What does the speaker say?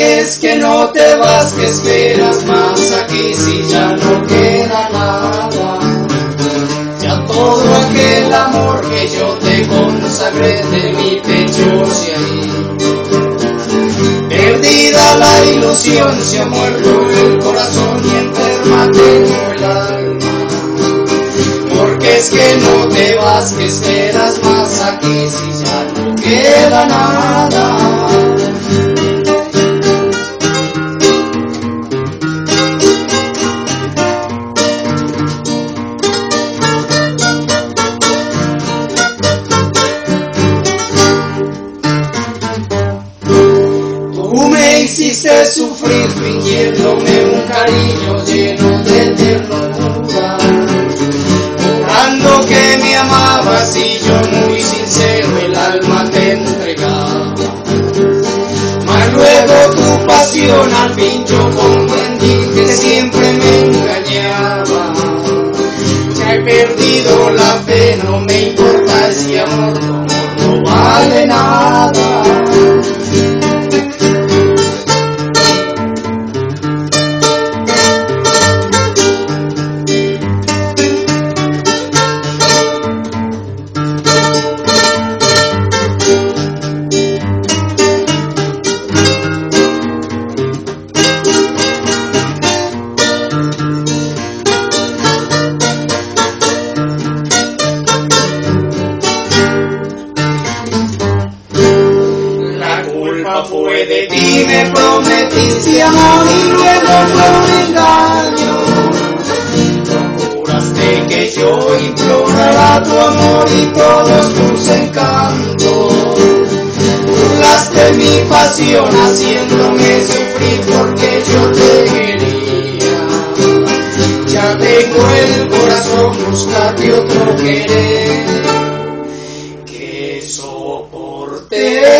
Es que no te vas, que esperas más aquí si ya no queda nada. Ya todo aquel amor que yo te consagré de mi pecho se ha. Perdida la ilusión, se ha muerto el corazón y enferma tengo el alma. Porque es que no te vas, que esperas más aquí si ya no queda nada. Hiciste sufrir fingiéndome un cariño lleno de ternura, jurando que me amabas y yo muy sincero el alma te entregaba. Mas luego tu pasión al fin yo comprendí que siempre me engañaba. Ya he perdido la fe, no me importa ese amor, Fue de ti, me prometiste amor y luego fue un engaño. Juraste que yo implorara tu amor y todos tus encantos. Burlaste mi pasión haciéndome sufrir porque yo te quería. Ya tengo el corazón, búscate otro querer que soporte